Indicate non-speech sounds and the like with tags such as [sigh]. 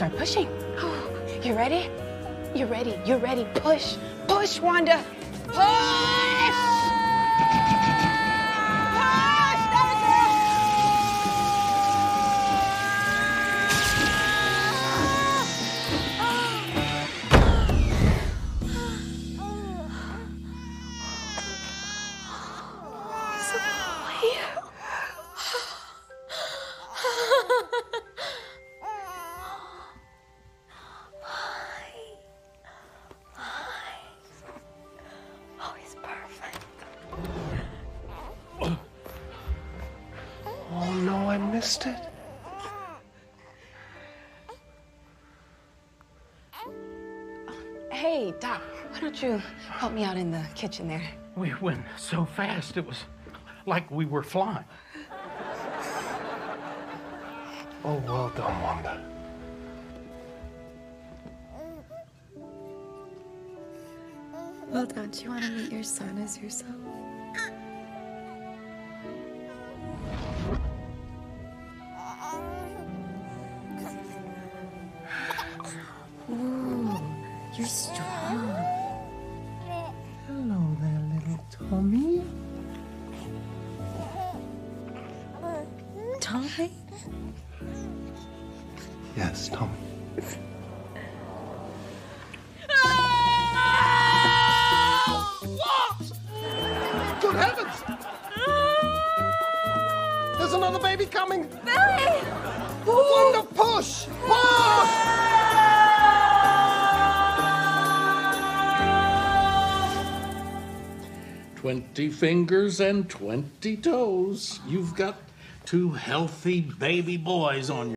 start pushing. [gasps] You ready? You ready? You ready? Push. Push, Wanda. Push! I missed it. Hey, Doc, why don't you help me out in the kitchen there? We went so fast, it was like we were flying. Oh, well done, Wanda. Well, don't you want to meet your son as yourself? You're strong. Hello there, little Tommy. Tommy? Yes, Tommy. Ah! Good heavens! There's another baby coming! Billy! Wanda, push! Push! Twenty fingers and twenty toes. You've got two healthy baby boys on your